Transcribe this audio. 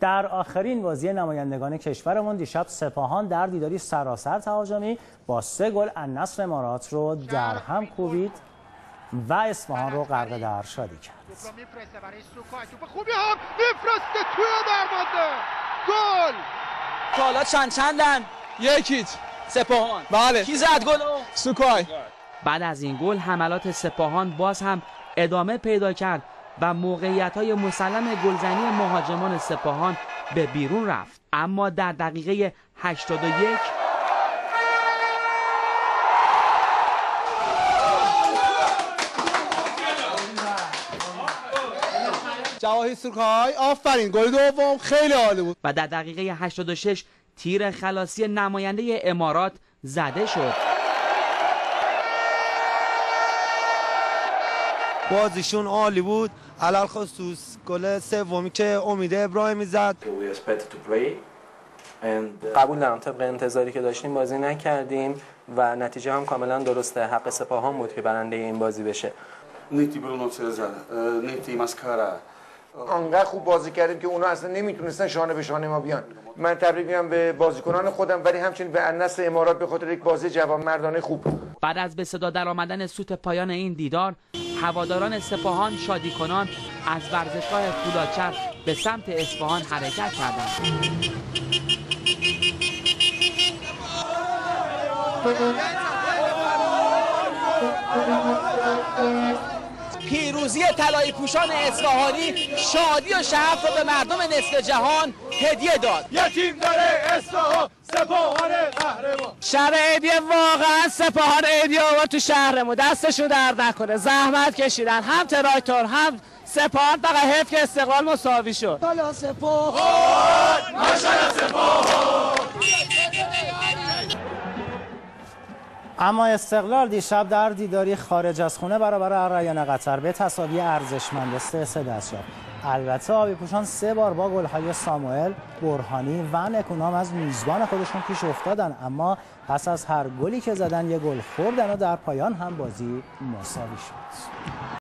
در آخرین بازی نمایندگان کشورمون دیشب سپاهان در دیداری سراسر تهاجمی با سه گل النصر امارات رو در هم کوبید و اصفهان رو غرق در شادی کرد. میفرسته برای خوبی هم میفرسته توی دربازه گل! تا حالا چند چندن؟ یکیت. سپاهان. بله. کی زد گل سوکای. بعد از این گل حملات سپاهان باز هم ادامه پیدا کرد. و موقعیت های مسلم گلزنی مهاجمان سپاهان به بیرون رفت. اما در دقیقه 81 جواهی سوکای آفرین. گل دوم. خیلی عالی بود. و در دقیقه 86 تیر خلاصی نماینده امارات زده شد. بازیشون عالی بود. علل خصوص گل سومی که امید ابراهیمی زد. قبول دارم طبق انتظاری که داشتیم بازی نکردیم و نتیجه هم کاملا درسته حق سپاهان بود که برنده این بازی بشه. نیتی برونو سزر نیتی مسکارا انقدر خوب بازی کردیم که اونا اصلا نمی‌تونستن شانه به شانه ما بیان. من تبریک میگم به بازیکنان خودم ولی همچنین به النصر امارات به خاطر یک بازی جوان مردانه خوب. بعد از به صدا درآمدن سوت پایان این دیدار هواداران سپاهان شادی کنان از ورزشگاه فولادچر به سمت اصفهان حرکت کردند. پیروزی طلایی پوشان اصفهانی شادی و شرف رو به مردم نصف جهان هدیه داد. یتیم داره اصفهان سپاهان قهرمان شب عیدیه واقعا سپاهان عیدیه آورد تو شهرمون. دستشون درد نکنه. زحمت کشیدن. هم تراکتور هم سپاهان. فقط حیف که استقلال مساوی شد. حالا سپاهان. اما استقلال دیشب در دیداری خارج از خونه برابر ارایان قطر. به تساوی ارزشمند سه سه دست یافت البته آبی پوشان سه بار با گل‌های ساموئل برهانی و نکونام از میزبان خودشون پیش افتادن. اما پس از هر گلی که زدن یه گل خوردن و در پایان هم بازی مساوی شد.